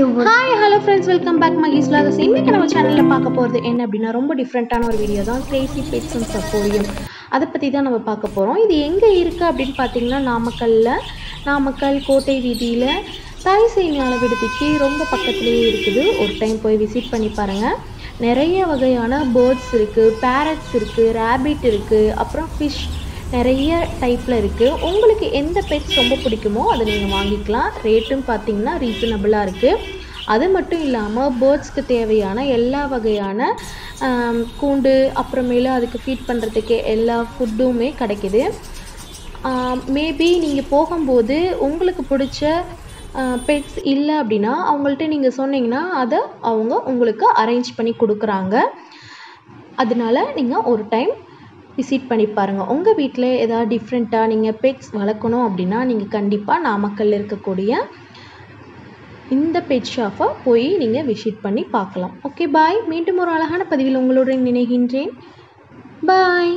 Hi hello friends welcome back Mahesh லாகஸ் இன்றைக்கி நம்ம சேனலில் பார்க்க போகிறது என்ன அப்படின்னா ரொம்ப டிஃப்ரெண்ட்டான ஒரு வீடியோ தான். கிரேசி பெட்ஸ் அண்ட் சஃபோரியம் அதை பற்றி தான் நம்ம பார்க்க போகிறோம் இது எங்கே இருக்குது அப்படின்னு பார்த்தீங்கன்னா நாமக்கல்லில் நாமக்கல் கோட்டை வீதியில் தாய் சேமியால விடுதிக்கு ரொம்ப பக்கத்துலேயே இருக்குது. ஒரு டைம் போய் விசிட் பண்ணி பாருங்கள் நிறைய வகையான பேர்ட்ஸ் இருக்குது பேரட்ஸ் இருக்குது ரேபிட் இருக்குது அப்புறம் ஃபிஷ் நிறைய டைப்பில் இருக்குது உங்களுக்கு எந்த பெட்ஸ் ரொம்ப பிடிக்குமோ அதை நீங்கள் வாங்கிக்கலாம். ரேட்டும் பார்த்திங்கன்னா ரீசனபிளாக இருக்குது அது மட்டும் இல்லாமல் பேர்ட்ஸ்க்கு தேவையான எல்லா வகையான கூண்டு அப்புறமேல அதுக்கு ஃபீட் பண்ணுறதுக்கு எல்லா ஃபுட்டுமே கிடைக்குது. மேபி நீங்கள் போகும்போது உங்களுக்கு பிடிச்ச பெட்ஸ் இல்லை அப்படின்னா அவங்கள்ட்ட நீங்கள் சொன்னீங்கன்னா அதை அவங்க உங்களுக்கு அரேஞ்ச் பண்ணி கொடுக்குறாங்க. அதனால நீங்கள் ஒரு டைம் விசிட் பண்ணி பாருங்கள் உங்கள் வீட்டில் ஏதாவது டிஃப்ரெண்ட்டாக நீங்கள் பெட்ஸ் வளர்க்கணும் அப்படின்னா நீங்கள் கண்டிப்பாக நாமக்கல்லில் இருக்கக்கூடிய இந்த பெட் ஷாப்பை போய் நீங்கள் விசிட் பண்ணி பார்க்கலாம். ஓகே பாய் மீண்டும் ஒரு அழகான பதிவில் உங்களுடன் நினைகின்றேன் பாய்